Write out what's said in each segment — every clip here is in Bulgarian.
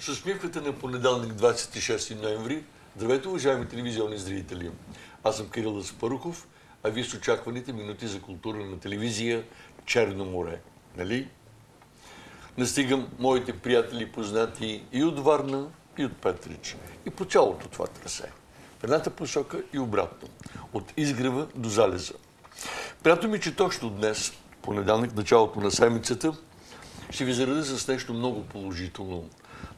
С усмивката на понеделник 26 ноември. Здравейте, уважаеми телевизионни зрители. Аз съм Кирил Даспарухов, а вие с очакваните минути за култура на телевизия Черно море. Нали? Настигам моите приятели познати и от Варна, и от Петрич. И по цялото това трасе. В едната посока и обратно. От изгрева до залеза. Приятно ми, че точно днес, понеделник, началото на седмицата, ще ви зареда с нещо много положително.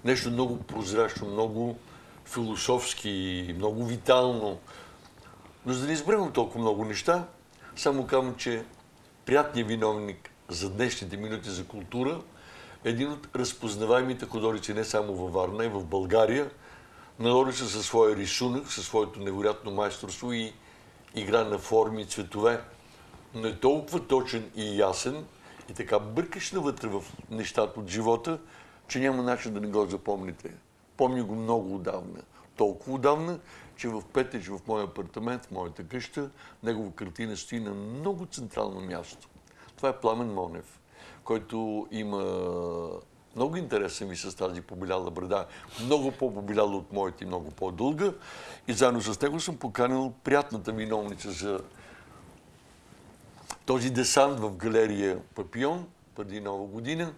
Нещо много прозрачно, много философски, много витално. Но за да не изберем толкова много неща, само казвам, че приятният виновник за днешните минути за култура е един от разпознаваемите художници не само във Варна, и в България. Надолица със своя рисунък, със своето невероятно майсторство и игра на форми и цветове, но е толкова точен и ясен и така бъркаш навътре в нещата от живота, че няма начин да не го запомните. Помня го много отдавна. Толкова отдавна, че в Петеч, в моя апартамент, в моята къща, негова картина стои на много централно място. Това е Пламен Монев, който има много интересен ми с тази побеляла брада, много по-побеляла от моите и много по-дълга. И заедно с него съм поканил приятната виновница за този десант в галерия Папион преди нова година.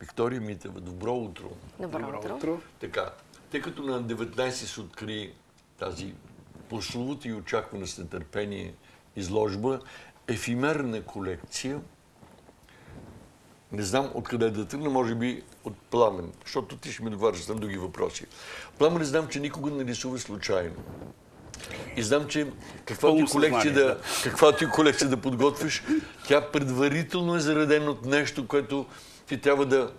Виктория Митева, добро утро. Добро, Добро утро. утро. Така, тъй като на 19 се откри тази прословута и очаквана с нетърпение изложба, ефимерна колекция, не знам откъде да тръгна, може би от Пламен, защото ти ще ми отговаряш на други въпроси. Пламен, знам, че никога не рисува случайно. И знам, че каквато и колекция да, каквато и колекция да подготвиш, тя предварително е заредена от нещо, което ти трябва да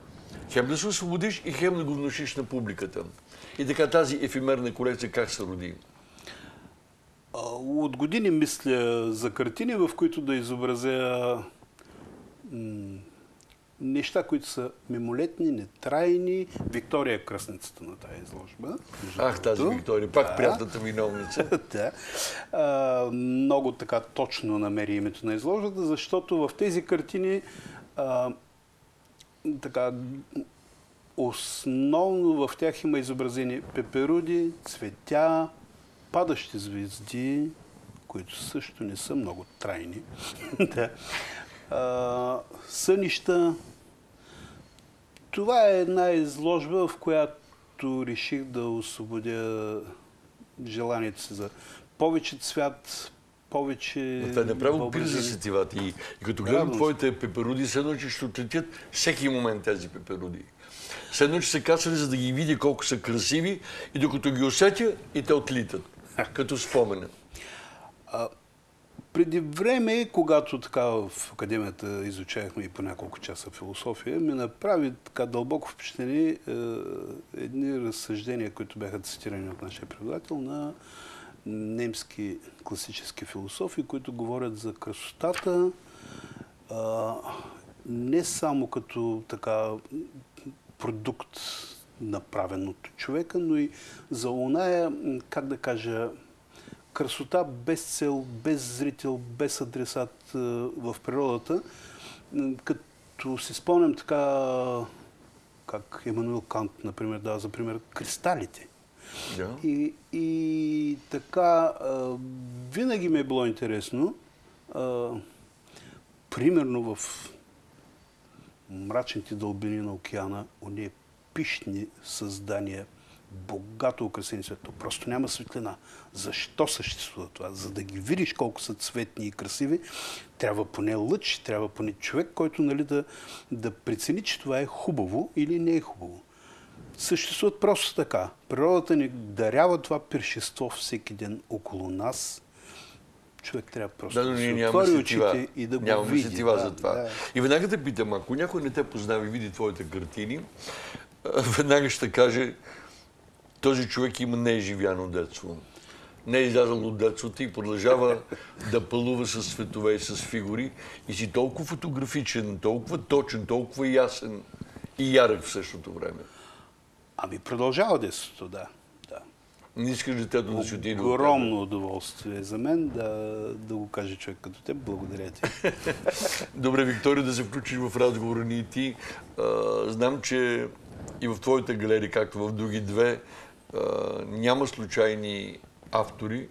хем да се освободиш и хем да го внушиш на публиката. И така тази ефимерна колекция как се роди? От години мисля за картини, в които да изобразя неща, които са мимолетни, нетрайни. Виктория е кръсницата на тази изложба. Ах, тази. Виктория, пак Да. приятната виновница. да. А, много така точно намери името на изложбата, защото в тези картини а, така, основно в тях има изобразени пеперуди, цветя, падащи звезди, които също не са много трайни. да. а, сънища. Това е една изложба, в която реших да освободя желанието си за повече цвят, повече... Но това е направо пир за сетивата. И, и като гледам се. твоите пеперуди, се едно, че ще отлетят всеки момент тези пеперуди. Все едно, че се качвали, за да ги видя колко са красиви и докато ги усетя, и те отлитат. Като спомена. Преди време, когато така в академията изучавахме и по няколко часа философия, ми направи така дълбоко впечатление е, едни разсъждения, които бяха цитирани от нашия преподавател на немски класически философи, които говорят за красотата а, не само като така продукт направен от човека, но и за оная, как да кажа, красота без цел, без зрител, без адресат в природата. Като си спомням така, как Емануил Кант, например, дава за пример кристалите. Да. И, и така, а, винаги ми е било интересно, а, примерно в мрачните дълбини на океана, уния пишни създания, богато украсени свето. Просто няма светлина. Защо съществува това? За да ги видиш колко са цветни и красиви, трябва поне лъч, трябва поне човек, който нали, да, да прецени, че това е хубаво или не е хубаво. Съществуват просто така. Природата ни дарява това пиршество всеки ден около нас. Човек трябва просто Да, да, нямаме отвори очите и да го Нямаме види. сетива да, за това. Да. И веднага те питам, ако някой не те познава и види твоите картини, веднага ще каже, този човек има неизживяно детство. Не е излязъл от детството и продължава да пълува с цветове и с фигури. И си толкова фотографичен, толкова точен, толкова ясен и ярък в същото време. Ами продължава детството, да. да. Не искаш детето да си отиде от Огромно удоволствие за мен да, да го каже човек като теб. Благодаря ти. Добре, Виктория, да се включиш в разговора ни и ти. А, знам, че и в твоята галерия, както в други две, а, няма случайни автори,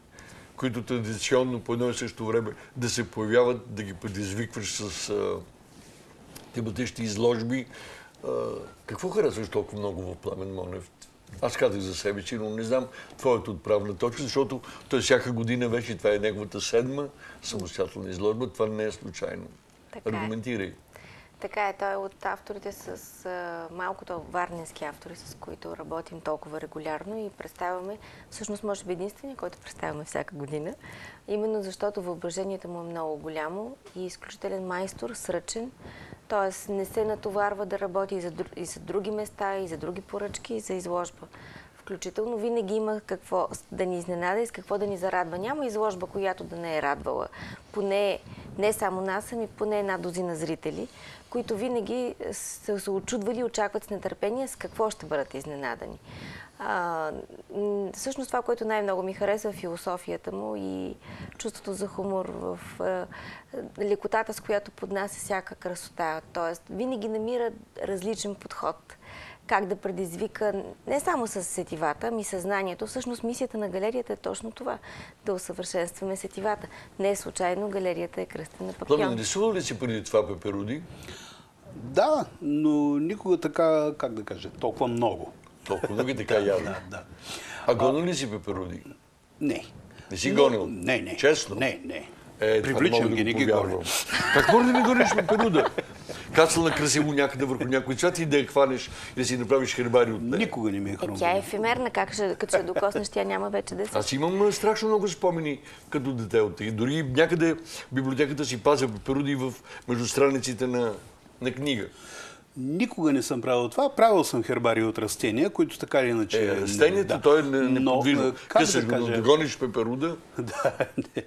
които традиционно по едно и също време да се появяват, да ги предизвикваш с а, тематични изложби. Какво харесваш толкова много в Пламен Монев? Аз казах за себе си, но не знам твоята отправна точка, защото той всяка година вече, това е неговата седма самостоятелна изложба, това не е случайно. Така е. Аргументирай. Така е, той е от авторите с а, малкото варненски автори, с които работим толкова регулярно и представяме, всъщност може би единствения, който представяме всяка година, именно защото въображението му е много голямо и изключителен майстор, сръчен, т.е. не се натоварва да работи и за, и за други места, и за други поръчки, и за изложба. Включително винаги има какво да ни изненада и с какво да ни зарадва. Няма изложба, която да не е радвала. Поне не само нас, ами поне една дозина зрители, които винаги са се очудвали и очакват с нетърпение с какво ще бъдат изненадани. А, всъщност това, което най-много ми харесва е философията му и чувството за хумор в а, лекотата, с която поднася всяка красота. Тоест, винаги намира различен подход как да предизвика не само с сетивата, ами съзнанието. Всъщност мисията на галерията е точно това да усъвършенстваме сетивата. Не е случайно галерията е кръстена Пламен, папион. рисувал ли си преди това пеперуди? Да, но никога така, как да кажа, толкова много. Толкова много и така явно. Да, да. А гонил ли си пеперуди? Не. Не си гонил? Не, не. Честно? Не, не. Е, Привличам ги, не ги гоня. Как може да не гониш пеперуда? Кацал на красиво някъде върху някой цвят и да я хванеш и да си направиш хербари от нея. Никога не ми е Е, хрумвало. тя е ефемерна, как ще, като я докоснеш, тя няма вече да се. Аз имам страшно много спомени като дете от тях. Дори някъде библиотеката си пазя пеперуди в между страниците на, на книга. Никога не съм правил това. Правил съм хербари от растения, които така или иначе... Е, растението, да. то е не- Но, неподвижно. как Късаш да го, но кажа? да гониш пеперуда. да, не.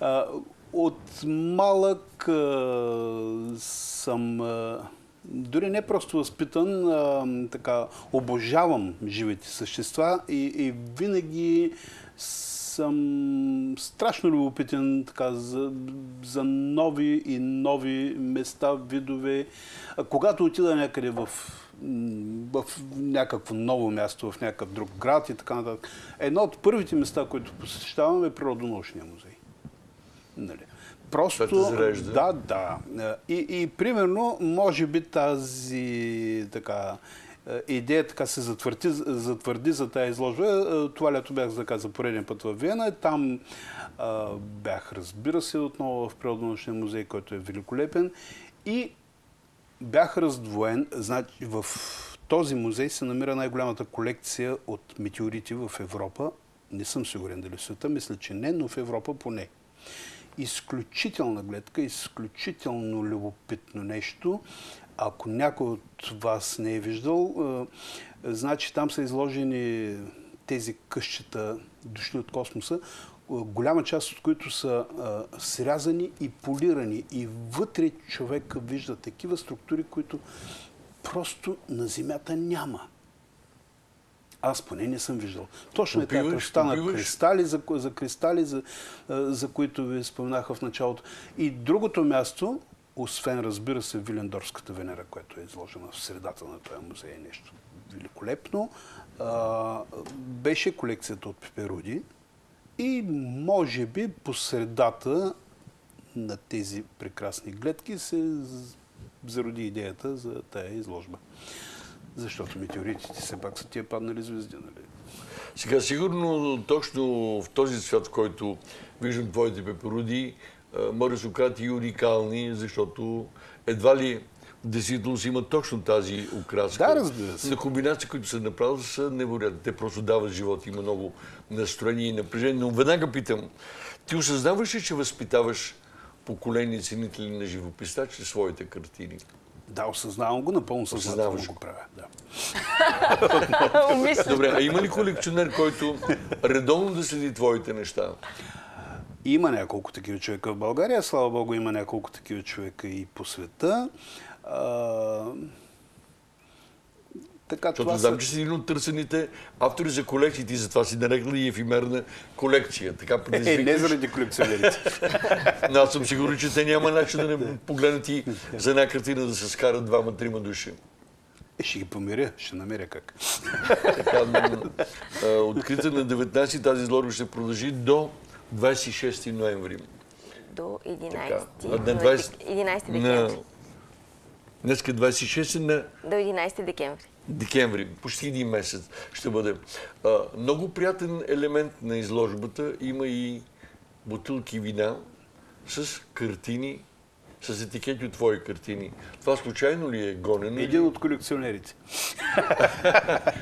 А, от малък а, съм а, дори не просто възпитан, а, така, обожавам живите същества и, и винаги съм страшно любопитен така, за, за нови и нови места, видове. А, когато отида някъде в в някакво ново място, в някакъв друг град и така нататък. Едно от първите места, които посещаваме е Природонаучния музей. Нали. Просто, да, да. И, и примерно, може би тази така, е, идея така се затвърди, затвърди за тази изложба. Е, Това лято бях за, за пореден път в Виена. Там а, бях, разбира се, отново в Природонаучния музей, който е великолепен. И бях раздвоен. Значи, в този музей се намира най-голямата колекция от метеорити в Европа. Не съм сигурен дали в света, мисля, че не, но в Европа поне. Изключителна гледка, изключително любопитно нещо. Ако някой от вас не е виждал, значи там са изложени тези къщета, дошли от космоса, голяма част от които са е, срязани и полирани. И вътре човек вижда такива структури, които просто на Земята няма. Аз поне не съм виждал. Точно е така, станат попиваш. кристали, за, за кристали, за, за които ви споменах в началото. И другото място, освен, разбира се, Вилендорската Венера, която е изложена в средата на този музей, е нещо великолепно, а, беше колекцията от пеперуди и може би по средата на тези прекрасни гледки се зароди идеята за тая изложба. Защото метеоритите все пак са тия паднали звезди, нали? Сега, сигурно точно в този свят, в който виждам твоите пеперуди, се окажат и уникални, защото едва ли в действителност има точно тази окраска. Да, разбира се. На комбинации, които са направили, са невероятни. Те просто дават живот, има много настроение и напрежение. Но веднага питам, ти осъзнаваш ли, че възпитаваш поколение ценители на живописта чрез своите картини? Да, осъзнавам го, напълно съзнателно Осъзнаваш го правя. Да. Добре, а има ли колекционер, който редовно да следи твоите неща? Има няколко такива човека в България, слава Богу, има няколко такива човека и по света. Така, Защото това знам, са- че си един от търсените автори за колекциите и затова си нарекли и ефимерна колекция. Така Е, не предизвикаш. заради колекционерите. Но аз съм сигурен, че те няма начин да не погледнат и за една картина да се скарат двама-трима души. Е, ще ги помиря, ще намеря как. Така, открита на 19 тази изложба ще продължи до 26 ноември. До 11, Така. А на на 20 11 На... декември. Днеска 26 на До 11 декември. Декември, почти един месец ще бъде. А, много приятен елемент на изложбата има и бутилки вина с картини, с етикети от твои картини. Това случайно ли е гонено? Един от колекционерите.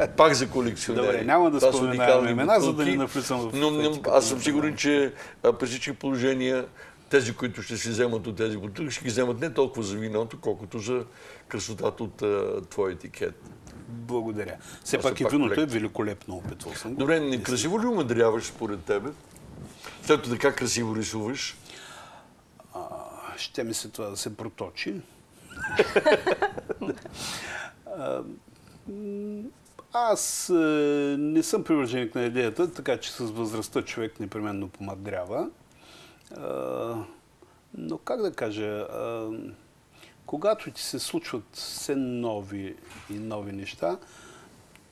Пак за колекционери. Добре, няма да уникални имена, за да не навлизам в Но, аз съм сигурен, че при всички положения тези, които ще си вземат от тези бутилки, ще ги вземат не толкова за виното, колкото за красотата от а, твой етикет. Благодаря. Все са пак и виното е колекции. великолепно, опитвал съм го. Добре, не красиво ли умадряваш според тебе? След така красиво рисуваш. А, ще ми се това да се проточи. А, Аз е, не съм привърженик на идеята, така че с възрастта човек непременно помадрява. Но как да кажа, когато ти се случват все нови и нови неща,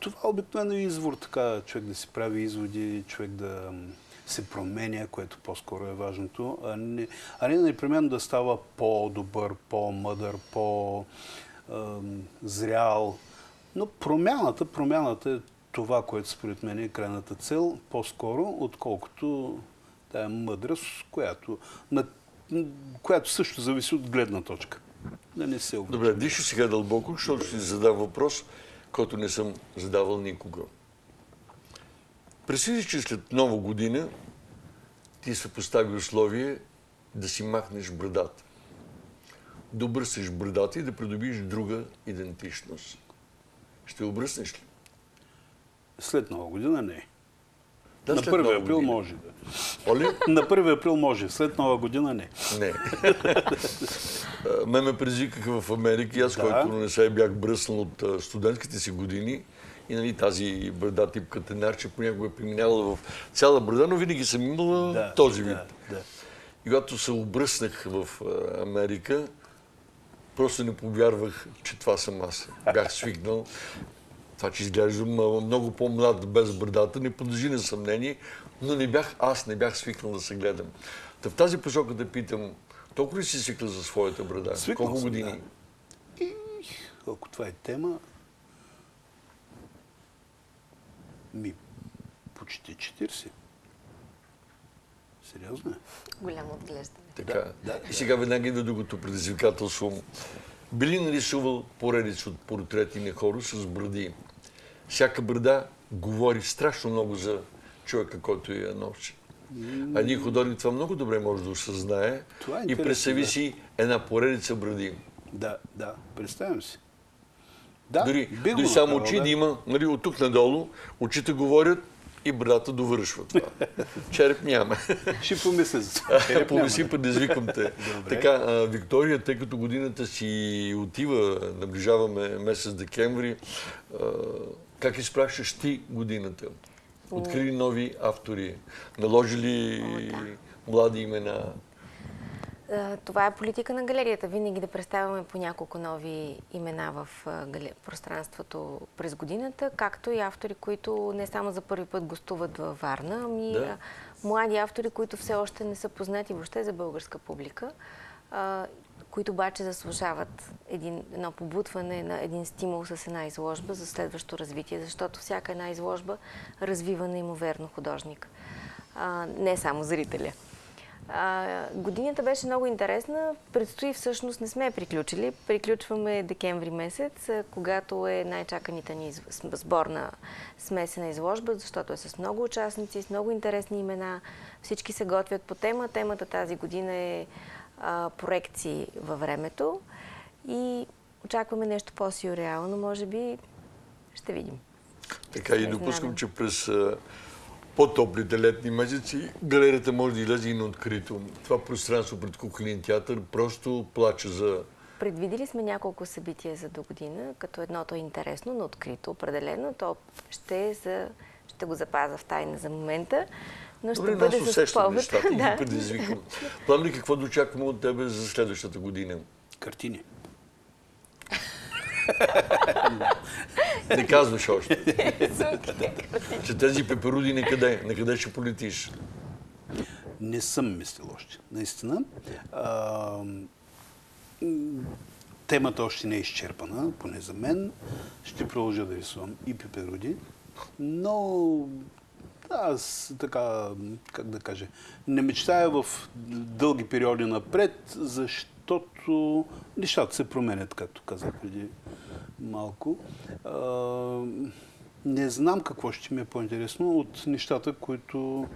това обикновено е извор така, човек да си прави изводи, човек да се променя, което по-скоро е важното, а не, а не непременно да става по-добър, по-мъдър, по-зрял. Но промяната, промяната е това, което според мен е крайната цел, по-скоро, отколкото тая мъдрост, която, на, която също зависи от гледна точка. Да не се обича. Добре, диши сега дълбоко, защото ще ти задам въпрос, който не съм задавал никога. Представи си, че след нова година ти се постави условие да си махнеш брадата. Да обръснеш брадата и да придобиеш друга идентичност. Ще обръснеш ли? След нова година не. Да, на след 1 Нова април година. може да. Оли? На 1 април може, след нова година не. Не. Ме ме предизвикаха в Америка и аз, Да. който не се бях бръснал от студентските си години, и нали, тази брада тип катенарче понякога е преминавала в цяла брада, но винаги съм имала този вид. Да, да. И когато се обръснах в Америка, просто не повярвах, че това съм аз. Бях свикнал. Това, че изглеждам много по-млад без брадата, не подлежи на съмнение, но не бях аз, не бях свикнал да се гледам. Та в тази посока да питам, толкова ли си свикнал за своята брада? Свикнал Колко съм, години? да. И, ако това е тема, ми, почти 40. Сериозно е. Голямо отглеждане. Така. да, и сега веднага идва другото предизвикателство. Би ли нарисувал поредица от портрети на хора с бради? Всяка брада говори страшно много за човека, който я носи. А един художник това много добре може да осъзнае Това е и представи да. си една поредица бради. Да, да, представям си. Да, дори дори само очи да. има, нали, от тук надолу, очите говорят и брадата довършва това. Череп няма. Ще помисля за това. Помисли, предизвикам те. Добре. Така, а, Виктория, тъй като годината си отива, наближаваме месец декември, а, как изпращаш ти годината? Откри ли нови автори? Наложи ли млади имена? Това е политика на галерията. Винаги да представяме по няколко нови имена в пространството през годината, както и автори, които не само за първи път гостуват във Варна, ами Да. млади автори, които все още не са познати въобще за българска публика, които обаче заслужават един, едно побутване, на един стимул с една изложба за следващо развитие, защото всяка една изложба развива неимоверно художник, а, не само зрителя. А, годината беше много интересна. Предстои всъщност, не сме приключили. Приключваме декември месец, когато е най-чаканите ни сборна смесена изложба, защото е с много участници, с много интересни имена. Всички се готвят по тема. Темата тази година е а, проекции във времето и очакваме нещо по-сюрреално, може би ще видим. Така и допускам, че през по-топлите летни месеци галерията може да излезе и на открито. Това пространство пред куклен театър просто плаче за Предвидили сме няколко събития за до година, като едното е интересно, но открито, определено. То ще, е за... ще го запаза в тайна за момента, но ще Добре, бъде аз с усещам повод. нещата и да. ги предизвикам. План ли какво да очакваме от тебе за следващата година? Картини. Не казваш още. че тези пеперуди некъде, некъде ще полетиш. Не съм мислил още, наистина. А, темата още не е изчерпана, поне за мен. Ще продължа да рисувам и пеперуди, но аз така, как да кажа, не мечтая в дълги периоди напред, защото нещата се променят, както казах преди малко. А, не знам какво ще ми е по-интересно от нещата, които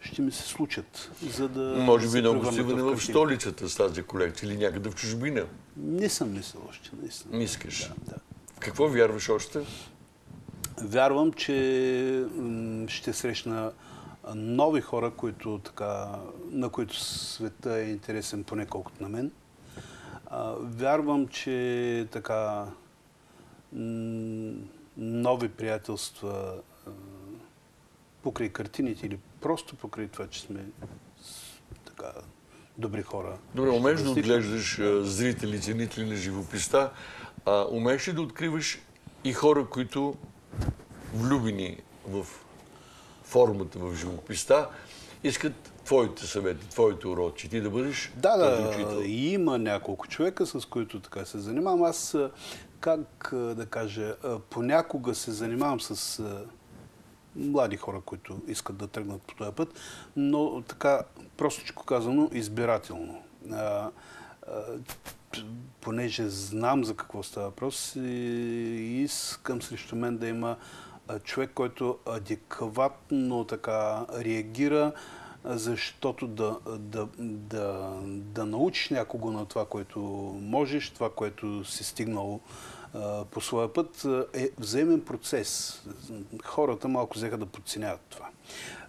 ще ми се случат, за да Може би много стигане в картини. столицата с тази колекция или някъде в чужбина. Не съм мислил още, наистина. Не искаш. Да, да. В какво вярваш още? Вярвам, че ще срещна нови хора, които, така, на които света е интересен поне колкото на мен. Вярвам, че така нови приятелства покрай картините или просто покрай това, че сме така добри хора. Добре, умееш да отглеждаш зрители, ценители на живописта. А, умееш ли да откриваш и хора, които влюбени в формата в живописта, искат твоите съвети, твоите уроци, ти да бъдеш Да, да, учител. има няколко човека, с които така се занимавам. Аз, как да кажа, понякога се занимавам с млади хора, които искат да тръгнат по този път, но така, простичко казано, избирателно. А, а, понеже знам за какво става въпрос и искам срещу мен да има човек, който адекватно така реагира, защото да, да, да, да научиш някого на това, което можеш, това, което си стигнал по своя път, е взаимен процес. Хората малко взеха да подценяват това.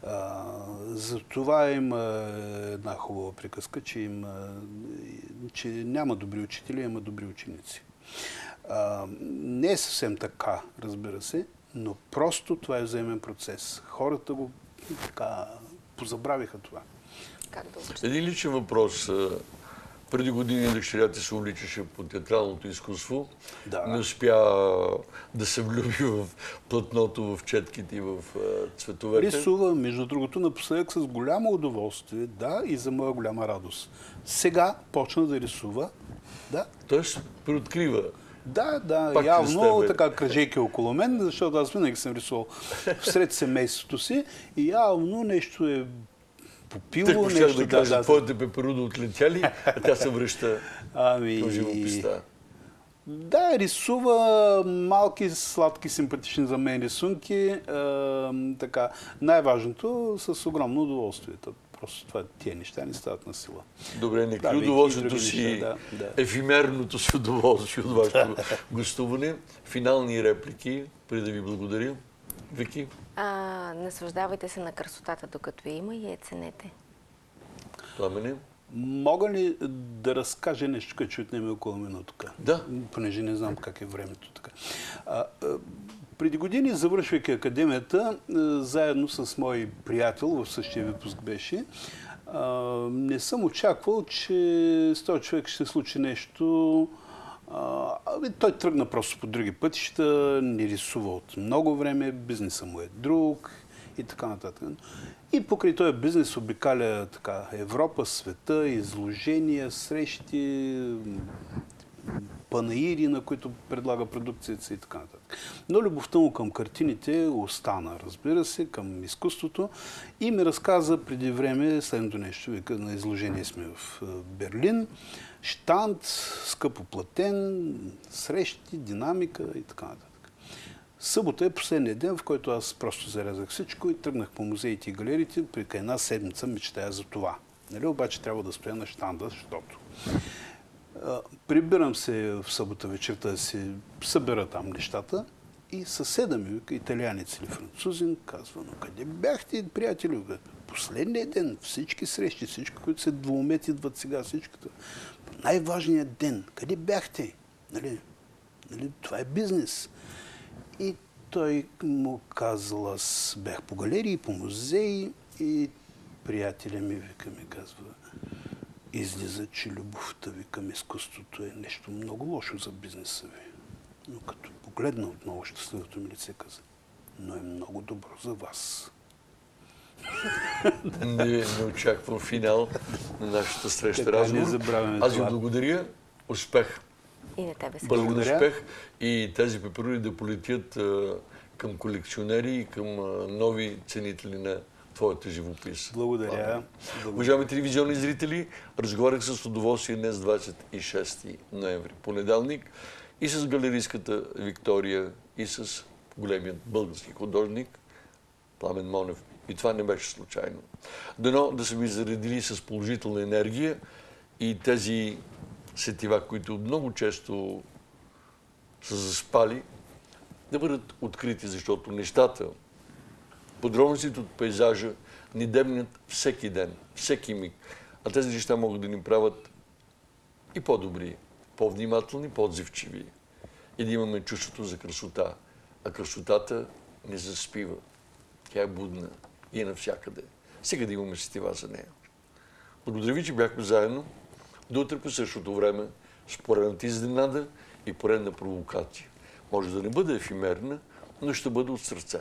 А, за това има една хубава приказка, че, има, че няма добри учители, има добри ученици. Не е съвсем така, разбира се, но просто това е взаимен процес. Хората го така позабравиха това. Как да? Един личен въпрос. Преди години дъщеря ти се увличаше по театралното изкуство. Да. Не успя да се влюби в платното, в четките и в цветовете. Рисува, между другото, напоследък с голямо удоволствие, да, и за моя голяма радост. Сега почна да рисува, да, Тоест, преоткрива. Да, да, Пак явно така кръжейки около мен, защото аз винаги съм рисувал всред семейството си и явно нещо е попило, нещо да кажа, твоите пеперуда отлетяли, а тя се връща Ами, към живописта. Да, рисува малки, сладки, симпатични за мен рисунки. А, така, най-важното с огромно удоволствие. То Просто това, тия неща не стават на сила. Добре, нека Правейки удоволствието си, да, да. ефимерното си удоволствие от вашето гостуване. Финални реплики, преди да ви благодаря. Вики, А, наслаждавайте се на красотата, докато я има и я ценете. пламене. Мога ли да разкажа нещо, което ще отнеме около минутка? Да. Понеже не знам как е времето така. А, а, преди години, завършвайки академията, а, заедно с мой приятел, в същия випуск беше, а, не съм очаквал, че с този човек ще се случи нещо. Абе, той тръгна просто по други пътища, не рисува от много време, бизнеса му е друг и така нататък. И покрай този бизнес обикаля така Европа, света, изложения, срещи, панаири, на които предлага продукцията и така нататък. Но любовта му към картините остана, разбира се, към изкуството и ми разказа преди време следното нещо. Вика, на изложение сме в Берлин, штант, скъпо платен, срещи, динамика и така нататък. Събота е последният ден, в който аз просто зарязах всичко и тръгнах по музеите и галериите. При една седмица мечтая за това. Нали? Обаче трябва да стоя на штанда, защото Прибирам се в събота вечерта да си събера там нещата и съседа ми, вика, италианец или французин, казва, но къде бяхте, приятели? Последния ден, всички срещи, всички, които се двумет идват сега, всичката. най-важният ден. Къде бяхте? Нали? Нали? Това е бизнес. И той му казал, аз бях по галерии, по музеи и приятеля ми вика ми казва, излиза, че любовта ви към изкуството е нещо много лошо за бизнеса ви. Но като погледна отново щастливото ми лице, каза, но е много добро за вас. не, не очаквам финал на нашата среща Така, не разговор. Аз ви благодаря. Успех. И на тебе се. Пълен успех. И тези пеперуди да полетят а, към колекционери и към а, нови ценители на твоята живопис. Благодаря. Благодаря. Уважаеми телевизионни зрители, разговарях с удоволствие днес 26 ноември, понеделник, и с галеристката Виктория, и с големият български художник Пламен Монев. И това не беше случайно. Дано да са ви заредили с положителна енергия и тези сетива, които много често са заспали, да бъдат открити, защото нещата, подробностите от пейзажа ни дебнят всеки ден, всеки миг. А тези неща могат да ни правят и по-добри, по-внимателни, по-отзивчиви. И да имаме чувството за красота. А красотата не заспива. Тя е будна и е навсякъде. Сега да имаме сетива за нея. Благодаря ви, че бяхме заедно. До утре по същото време с поредната изненада и поредна провокация. Може да не бъде ефимерна, но ще бъде от сърце.